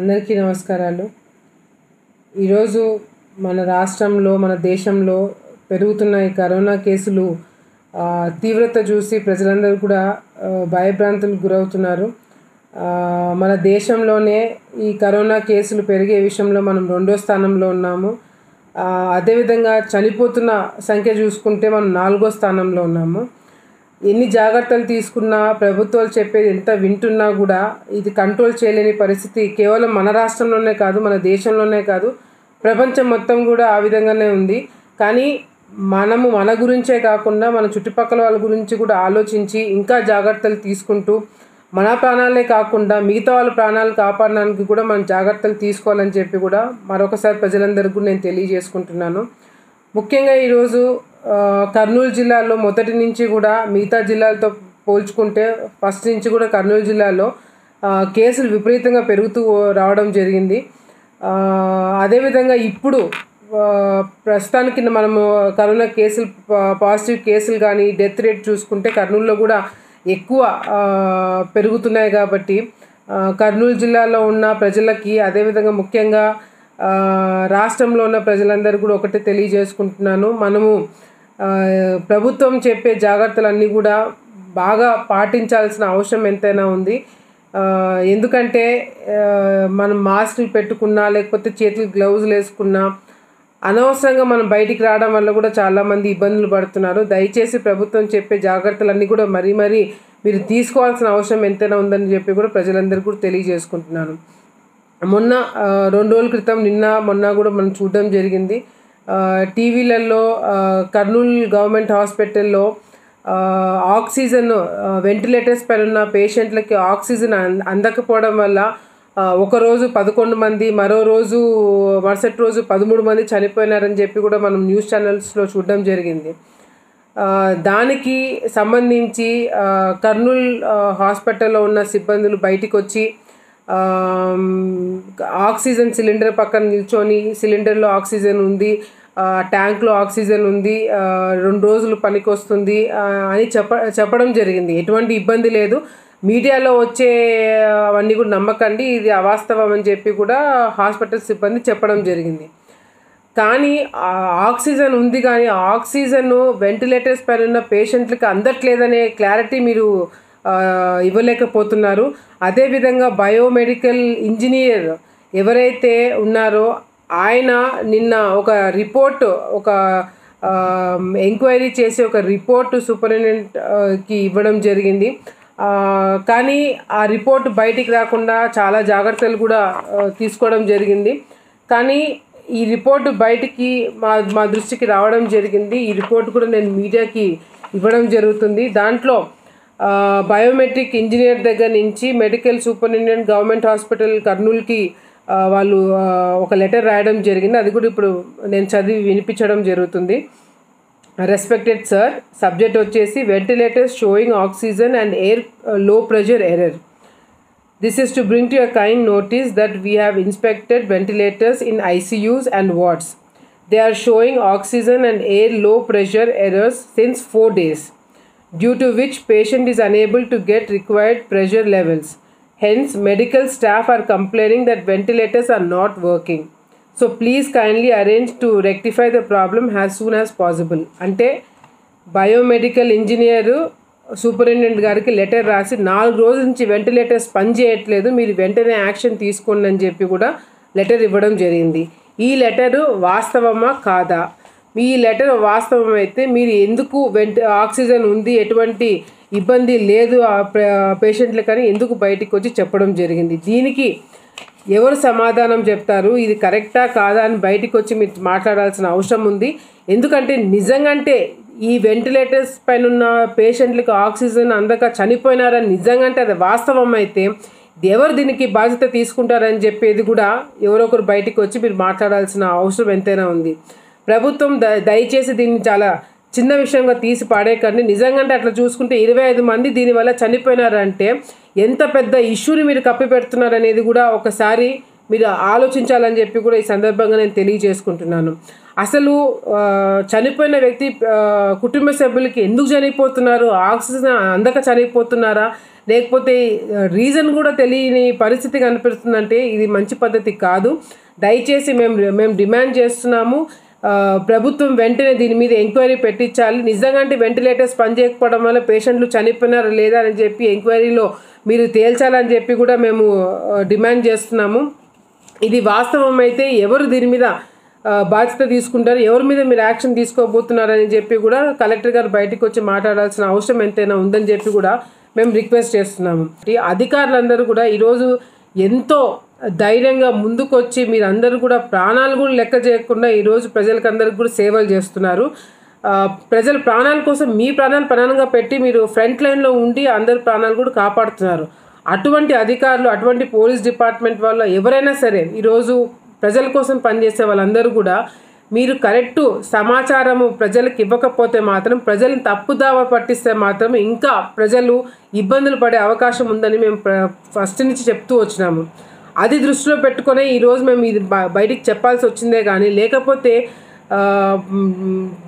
అందరికీ నమస్కారాలు. ఈరోజు మన రాష్ట్రంలో మన దేశంలో పెరుగుతున్న ఈ కరోనా కేసులు తీవ్రత చూసి ప్రజలందరూ కూడా భయభ్రాంతులకు గురవుతున్నారు. మన దేశంలోనే ఈ కరోనా కేసులు పెరిగే విషయంలో మనం రెండో స్థానంలో ఉన్నాము. అదేవిధంగా చనిపోతున్న సంఖ్య చూసుకుంటే మనం నాలుగో స్థానంలో ఉన్నాము. ఎన్ని జాగ్రత్తలు తీసుకున్నా ప్రభుత్వాలు చెప్పేది ఎంత వింటున్నా కూడా ఇది కంట్రోల్ చేయలేని పరిస్థితి. కేవలం మన రాష్ట్రంలోనే కాదు మన దేశంలోనే కాదు ప్రపంచం మొత్తం కూడా ఆ విధంగానే ఉంది. కానీ మనము మన గురించే కాకుండా మన చుట్టుపక్కల వాళ్ళ గురించి కూడా ఆలోచించి ఇంకా జాగ్రత్తలు తీసుకుంటూ మన ప్రాణాలే కాకుండా మిగతా వాళ్ళ ప్రాణాలు కాపాడడానికి కూడా మనం జాగ్రత్తలు తీసుకోవాలని చెప్పి కూడా మరొకసారి ప్రజలందరికీ నేను తెలియజేసుకుంటున్నాను. ముఖ్యంగా ఈరోజు కర్నూలు జిల్లాలో మొదటి నుంచి కూడా మిగతా జిల్లాలతో పోల్చుకుంటే ఫస్ట్ నుంచి కూడా కర్నూలు జిల్లాలో కేసులు విపరీతంగా పెరుగుతూ రావడం జరిగింది. అదేవిధంగా ఇప్పుడు ప్రస్తుతానికి మనము కరోనా కేసులు పాజిటివ్ కేసులు కానీ డెత్ రేట్ చూసుకుంటే కర్నూలులో కూడా ఎక్కువ పెరుగుతున్నాయి కాబట్టి కర్నూలు జిల్లాలో ఉన్న ప్రజలకి అదేవిధంగా ముఖ్యంగా రాష్ట్రంలో ఉన్న ప్రజలందరూ కూడా ఒకటే తెలియజేసుకుంటున్నాను. మనము ప్రభుత్వం చెప్పే జాగ్రత్తలన్నీ కూడా బాగా పాటించాల్సిన అవసరం ఎంతైనా ఉంది. ఎందుకంటే మనం మాస్కులు పెట్టుకున్నా లేకపోతే చేతులు గ్లౌజ్ వేసుకున్నా అనవసరంగా మనం బయటికి రావడం వల్ల కూడా చాలామంది ఇబ్బందులు పడుతున్నారు. దయచేసి ప్రభుత్వం చెప్పే జాగ్రత్తలన్నీ కూడా మరీ మరీ మీరు తీసుకోవాల్సిన అవసరం ఎంతైనా ఉందని చెప్పి కూడా ప్రజలందరికీ కూడా తెలియజేసుకుంటున్నాను మొన్న రెండు రోజుల క్రితం నిన్న మొన్న కూడా మనం చూడడం జరిగింది. టీవీలలో కర్నూలు గవర్నమెంట్ హాస్పిటల్లో ఆక్సిజన్ వెంటిలేటర్స్ పైన ఉన్న పేషెంట్లకి ఆక్సిజన్ అందకపోవడం వల్ల ఒకరోజు ఒక రోజు పదకొండు మంది మరో రోజు మరుసటి రోజు పదమూడు మంది చనిపోయినారని చెప్పి కూడా మనం న్యూస్ ఛానల్స్లో చూడడం జరిగింది. దానికి సంబంధించి కర్నూలు కర్నూల్ హాస్పిటల్లో ఉన్న సిబ్బందులు బయటికి వచ్చి ఆక్సిజన్ సిలిండర్ పక్కన నిల్చొని సిలిండర్లో ఆక్సిజన్ ఉంది ట్యాంక్లో ఆక్సిజన్ ఉంది రెండు రోజులు పనికి వస్తుంది అని చెప్ప చెప్పడం జరిగింది. ఎటువంటి ఇబ్బంది లేదు. మీడియాలో వచ్చే అవన్నీ కూడా నమ్మకండి. ఇది అవాస్తవం అని చెప్పి కూడా హాస్పిటల్ సిబ్బంది చెప్పడం జరిగింది. కానీ ఆక్సిజన్ ఉంది కానీ ఆక్సిజన్ వెంటిలేటర్స్ పైన ఉన్న పేషెంట్లకు అందట్లేదనే క్లారిటీ మీరు ఇవ్వలేకపోతున్నారు. అదేవిధంగా బయోమెడికల్ ఇంజనీర్ ఎవరైతే ఉన్నారో ఆయన నిన్న ఒక రిపోర్ట్ ఒక ఎంక్వైరీ చేసి ఒక రిపోర్ట్ సూపరింటెండెంట్కి ఇవ్వడం జరిగింది. కానీ ఆ రిపోర్ట్ బయటికి రాకుండా చాలా జాగ్రత్తలు కూడా తీసుకోవడం జరిగింది. కానీ ఈ రిపోర్ట్ బయటికి మా మా దృష్టికి రావడం జరిగింది. ఈ రిపోర్ట్ కూడా నేను మీడియాకి ఇవ్వడం జరుగుతుంది. దాంట్లో బయోమెట్రిక్ ఇంజనీర్ దగ్గర నుంచి మెడికల్ సూపరింటెండెంట్ గవర్నమెంట్ హాస్పిటల్ కర్నూలుకి వాళ్ళు ఒక లెటర్ రాయడం జరిగింది. అది కూడా ఇప్పుడు నేను చదివి వినిపించడం జరుగుతుంది. రెస్పెక్టెడ్ సార్ సబ్జెక్ట్ వచ్చేసి ventilator showing oxygen and air low pressure error this is to bring to your kind notice that we have inspected ventilators in ICUs and wards they are showing oxygen and air low pressure errors since four days due to which patient is unable to get required pressure levels Hence, medical staff are complaining that ventilators are not working. So please kindly arrange to rectify the problem as soon as possible. అంటే biomedical engineer superintendent గారికి letter రాసి నాలుగు రోజుల నుంచి ventilators పని చేయట్లేదు మీరు వెంటనే యాక్షన్ తీసుకోండి అని చెప్పి కూడా లెటర్ ఇవ్వడం జరిగింది ఈ లెటరు వాస్తవమా కాదా మీ లెటర్ వాస్తవం అయితే మీరు ఎందుకు వెంట ఆక్సిజన్ ఉంది ఎటువంటి ఇబ్బంది లేదు ఆ పేషెంట్లు కానీ ఎందుకు బయటికి వచ్చి చెప్పడం జరిగింది? దీనికి ఎవరు సమాధానం చెప్తారు? ఇది కరెక్టా కాదా అని బయటికి వచ్చి మీరు మాట్లాడాల్సిన అవసరం ఉంది. ఎందుకంటే నిజంగంటే ఈ వెంటిలేటర్స్ పైన ఉన్న పేషెంట్లకు ఆక్సిజన్ అందక చనిపోయినారని నిజంగంటే అది వాస్తవం అయితే ఎవరు దీనికి బాధ్యత తీసుకుంటారని చెప్పేది కూడా ఎవరొకరు బయటకు వచ్చి మీరు మాట్లాడాల్సిన అవసరం ఎంతైనా ఉంది. ప్రభుత్వం ద దయచేసి దీన్ని చాలా చిన్న విషయంగా తీసి పాడేకండి నిజంగా అట్లా చూసుకుంటే ఇరవై ఐదు మంది దీనివల్ల చనిపోయినారంటే ఎంత పెద్ద ఇష్యూని మీరు కప్పిపెడుతున్నారు అనేది కూడా ఒకసారి మీరు ఆలోచించాలని చెప్పి కూడా ఈ సందర్భంగా నేను తెలియజేసుకుంటున్నాను. అసలు చనిపోయిన వ్యక్తి కుటుంబ సభ్యులకి ఎందుకు చనిపోతున్నారు? ఆక్సిజన్ అందక చనిపోతున్నారా? లేకపోతే రీజన్ కూడా తెలియని పరిస్థితి కనిపిస్తుందంటే ఇది మంచి పద్ధతి కాదు. దయచేసి మేము మేము డిమాండ్ చేస్తున్నాము. ప్రభుత్వం వెంటనే దీని మీద ఎంక్వైరీ పెట్టించాలి. నిజంగా అంటే వెంటిలేటర్స్ పనిచేయకపోవడం వల్ల పేషెంట్లు చనిపోయినారు లేదా అని చెప్పి ఎంక్వైరీలో మీరు తేల్చాలని చెప్పి కూడా మేము డిమాండ్ చేస్తున్నాము. ఇది వాస్తవం అయితే ఎవరు దీని మీద బాధ్యత తీసుకుంటారు? ఎవరి మీద మీరు యాక్షన్ తీసుకోబోతున్నారని చెప్పి కూడా కలెక్టర్ గారు బయటకు వచ్చి మాట్లాడాల్సిన అవసరం ఎంతైనా ఉందని చెప్పి కూడా మేము రిక్వెస్ట్ చేస్తున్నాము. అధికారులందరూ కూడా ఈరోజు ఎంతో ధైర్యంగా ముందుకొచ్చి మీరందరూ కూడా ప్రాణాలు కూడా లెక్క చేయకుండా ఈరోజు ప్రజలకందరికి కూడా సేవలు చేస్తున్నారు. ప్రజల ప్రాణాల కోసం మీ ప్రాణాలు ప్రాణంగా పెట్టి మీరు ఫ్రంట్ లైన్లో ఉండి అందరి ప్రాణాలు కూడా కాపాడుతున్నారు. అటువంటి అధికారులు అటువంటి పోలీస్ డిపార్ట్మెంట్ వల్ల ఎవరైనా సరే ఈరోజు ప్రజల కోసం పనిచేసే వాళ్ళందరూ కూడా మీరు కరెక్టు సమాచారము ప్రజలకు ఇవ్వకపోతే మాత్రం ప్రజలను తప్పుదావ పట్టిస్తే మాత్రం ఇంకా ప్రజలు ఇబ్బందులు పడే అవకాశం ఉందని మేము ఫస్ట్ నుంచి చెప్తూ వచ్చినాము. అది దృష్టిలో పెట్టుకునే ఈరోజు మేము ఇది బయటికి చెప్పాల్సి వచ్చిందే కానీ లేకపోతే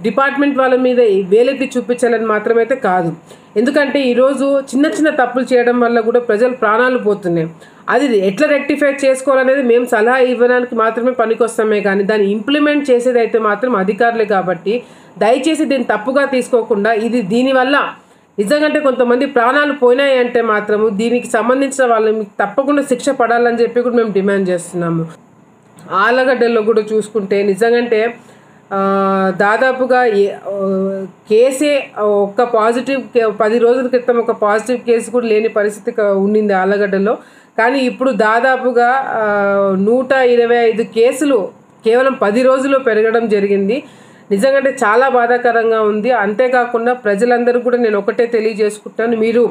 డిపార్ట్మెంట్ వాళ్ళ మీద వేలెత్తి చూపించాలని మాత్రమైతే కాదు. ఎందుకంటే ఈరోజు చిన్న చిన్న తప్పులు చేయడం వల్ల కూడా ప్రజలు ప్రాణాలు పోతున్నాయి. అది ఎట్లా రెక్టిఫై చేసుకోవాలనేది మేము సలహా ఇవ్వడానికి మాత్రమే పనికొస్తామే కానీ దాన్ని ఇంప్లిమెంట్ చేసేది అయితే మాత్రం అధికారులే కాబట్టి దయచేసి దీన్ని తప్పుగా తీసుకోకుండా ఇది దీనివల్ల నిజంగా కొంతమంది ప్రాణాలు పోయినాయి అంటే మాత్రము దీనికి సంబంధించిన వాళ్ళు మీకు తప్పకుండా శిక్ష పడాలని చెప్పి కూడా మేము డిమాండ్ చేస్తున్నాము. ఆలగడ్డల్లో కూడా చూసుకుంటే నిజంగంటే దాదాపుగా కేసే ఒక్క పాజిటివ్ కే- పది రోజుల క్రితం ఒక పాజిటివ్ కేసు కూడా లేని పరిస్థితి ఉండింది ఆలగడ్డలో. కానీ ఇప్పుడు దాదాపుగా నూట ఇరవై ఐదు కేసులు కేవలం పది రోజుల్లో పెరగడం జరిగింది. నిజంగా చాలా బాధాకరంగా ఉంది. అంతేకాకుండా ప్రజలందరూ కూడా నేను ఒకటే తెలియజేసుకుంటాను. మీరు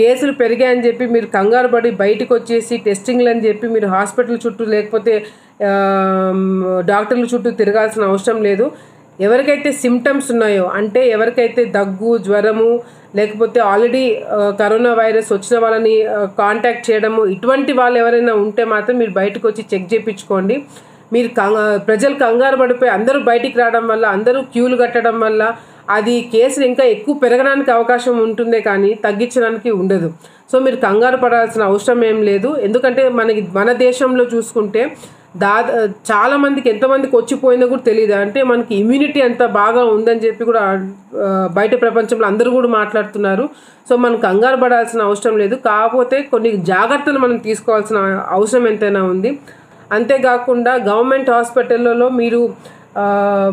కేసులు పెరిగాయని చెప్పి మీరు కంగారు పడి బయటకు వచ్చేసి టెస్టింగ్లు అని చెప్పి మీరు హాస్పిటల్ చుట్టూ లేకపోతే డాక్టర్ల చుట్టూ తిరగాల్సిన అవసరం లేదు. ఎవరికైతే సిమ్టమ్స్ ఉన్నాయో అంటే ఎవరికైతే దగ్గు జ్వరము లేకపోతే ఆల్రెడీ కరోనా వైరస్ వచ్చిన వాళ్ళని కాంటాక్ట్ చేయడము ఇటువంటి వాళ్ళు ఎవరైనా ఉంటే మాత్రం మీరు బయటకు వచ్చి చెక్ చేయించుకోండి. మీరు కంగ ప్రజలు కంగారు పడిపోయి అందరూ బయటికి రావడం వల్ల అందరూ క్యూలు కట్టడం వల్ల అది కేసులు ఇంకా ఎక్కువ పెరగడానికి అవకాశం ఉంటుందే కానీ తగ్గించడానికి ఉండదు. సో మీరు కంగారు పడాల్సిన అవసరం ఏం లేదు. ఎందుకంటే మనకి మన దేశంలో చూసుకుంటే దాదా చాలా మందికి ఎంతమందికి వచ్చిపోయిందో కూడా తెలియదు అంటే మనకి ఇమ్యూనిటీ అంత బాగా ఉందని చెప్పి కూడా బయట ప్రపంచంలో అందరూ కూడా మాట్లాడుతున్నారు. సో మనం కంగారు పడాల్సిన అవసరం లేదు. కాకపోతే కొన్ని జాగ్రత్తలు మనం తీసుకోవాల్సిన అవసరం ఎంతైనా ఉంది. అంతేకాకుండా గవర్నమెంట్ హాస్పిటల్లో మీరు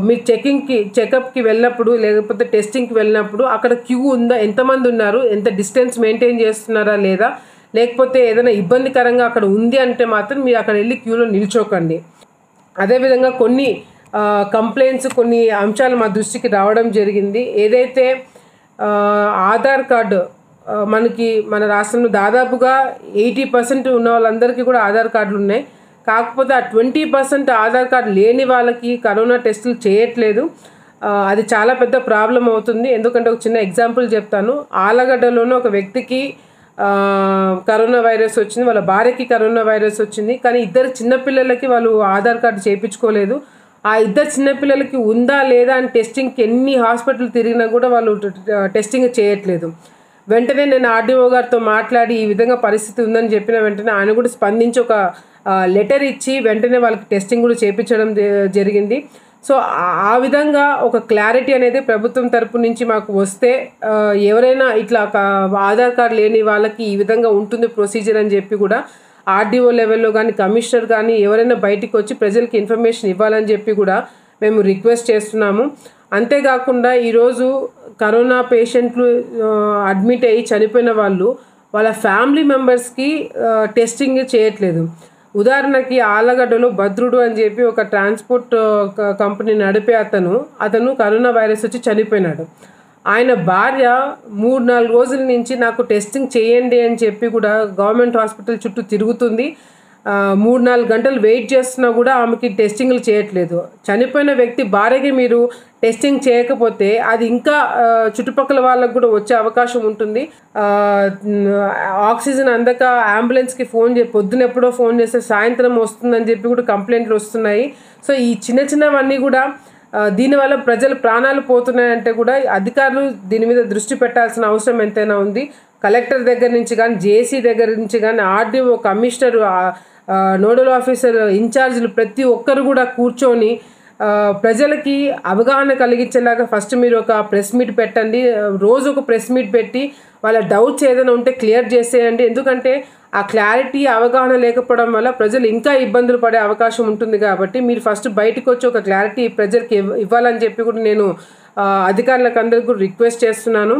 మీరు చెకింగ్కి చెకప్కి వెళ్ళినప్పుడు లేకపోతే టెస్టింగ్కి వెళ్ళినప్పుడు అక్కడ క్యూ ఉందా? ఎంతమంది ఉన్నారు? ఎంత డిస్టెన్స్ మెయింటైన్ చేస్తున్నారా లేదా? లేకపోతే ఏదైనా ఇబ్బందికరంగా అక్కడ ఉంది అంటే మాత్రం మీరు అక్కడ వెళ్ళి క్యూలో నిల్చోకండి. అదేవిధంగా కొన్ని కంప్లైంట్స్ కొన్ని అంశాలు మా దృష్టికి రావడం జరిగింది. ఏదైతే ఆధార్ కార్డు మనకి మన రాష్ట్రంలో దాదాపుగా ఎయిటీ పర్సెంట్ ఉన్న వాళ్ళందరికీ కూడా ఆధార్ కార్డులు ఉన్నాయి. కాకపోతే ఆ ట్వంటీ పర్సెంట్ ఆధార్ కార్డు లేని వాళ్ళకి కరోనా టెస్టులు చేయట్లేదు. అది చాలా పెద్ద ప్రాబ్లం అవుతుంది. ఎందుకంటే ఒక చిన్న ఎగ్జాంపుల్ చెప్తాను. ఆలగడ్డలోనే ఒక వ్యక్తికి కరోనా వైరస్ వచ్చింది. వాళ్ళ భార్యకి కరోనా వైరస్ వచ్చింది. కానీ ఇద్దరు చిన్నపిల్లలకి వాళ్ళు ఆధార్ కార్డు చేయించుకోలేదు. ఆ ఇద్దరు చిన్నపిల్లలకి ఉందా లేదా అని టెస్టింగ్కి ఎన్ని హాస్పిటల్ తిరిగినా కూడా వాళ్ళు టెస్టింగ్ చేయట్లేదు. వెంటనే నేను ఆర్డీఓ గారితో మాట్లాడి ఈ విధంగా పరిస్థితి ఉందని చెప్పిన వెంటనే ఆయన కూడా స్పందించి ఒక లెటర్ ఇచ్చి వెంటనే వాళ్ళకి టెస్టింగ్ కూడా చేయించడం జ- జరిగింది. సో ఆ- విధంగా ఒక క్లారిటీ అనేది ప్రభుత్వం తరపు నుంచి మాకు వస్తే ఎవరైనా ఇట్లా ఆధార్ కార్డు లేని వాళ్ళకి ఈ విధంగా ఉంటుంది ప్రొసీజర్ అని చెప్పి కూడా ఆర్డీఓ లెవెల్లో కానీ కమిషనర్ కానీ ఎవరైనా బయటికి వచ్చి ప్రజలకి ఇన్ఫర్మేషన్ ఇవ్వాలని చెప్పి కూడా మేము రిక్వెస్ట్ చేస్తున్నాము. అంతేకాకుండా ఈరోజు కరోనా పేషెంట్లు అడ్మిట్ అయ్యి చనిపోయిన వాళ్ళు వాళ్ళ ఫ్యామిలీ మెంబర్స్కి టెస్టింగ్ చేయట్లేదు. ఉదాహరణకి ఆలగడ్డలో భద్రుడు అని చెప్పి ఒక ట్రాన్స్పోర్ట్ కంపెనీ నడిపే అతను అతను కరోనా వైరస్ వచ్చి చనిపోయినాడు. ఆయన భార్య మూడు నాలుగు రోజుల నుంచి నాకు టెస్టింగ్ చేయండి అని చెప్పి కూడా గవర్నమెంట్ హాస్పిటల్ చుట్టూ తిరుగుతుంది. మూడు నాలుగు గంటలు వెయిట్ చేస్తున్నా కూడా ఆమెకి టెస్టింగ్లు చేయట్లేదు. చనిపోయిన వ్యక్తి భార్యకి మీరు టెస్టింగ్ చేయకపోతే అది ఇంకా చుట్టుపక్కల వాళ్ళకు కూడా వచ్చే అవకాశం ఉంటుంది. ఆక్సిజన్ అందక అంబులెన్స్కి ఫోన్ చే పొద్దున ఎప్పుడో ఫోన్ చేస్తే సాయంత్రం వస్తుందని చెప్పి కూడా కంప్లైంట్లు వస్తున్నాయి. సో ఈ చిన్న చిన్నవన్నీ కూడా దీనివల్ల ప్రజలు ప్రాణాలు పోతున్నాయంటే కూడా అధికారులు దీని మీద దృష్టి పెట్టాల్సిన అవసరం ఎంతైనా ఉంది. కలెక్టర్ దగ్గర నుంచి కానీ జేసీ దగ్గర నుంచి కానీ ఆర్డీఓ కమిషనర్ నోడల్ ఆఫీసర్ ఇన్ఛార్జీలు ప్రతి ఒక్కరు కూడా కూర్చొని ప్రజలకి అవగాహన కలిగించేలాగా ఫస్ట్ మీరు ఒక ప్రెస్ మీట్ పెట్టండి. రోజు ఒక ప్రెస్ మీట్ పెట్టి వాళ్ళ డౌట్స్ ఏదైనా ఉంటే క్లియర్ చేసేయండి. ఎందుకంటే ఆ క్లారిటీ అవగాహన లేకపోవడం వల్ల ప్రజలు ఇంకా ఇబ్బందులు పడే అవకాశం ఉంటుంది కాబట్టి మీరు ఫస్ట్ బయటకు వచ్చి ఒక క్లారిటీ ప్రజలకి ఇవ్వాలని చెప్పి కూడా నేను అధికారులకు అందరికీ కూడా రిక్వెస్ట్ చేస్తున్నాను.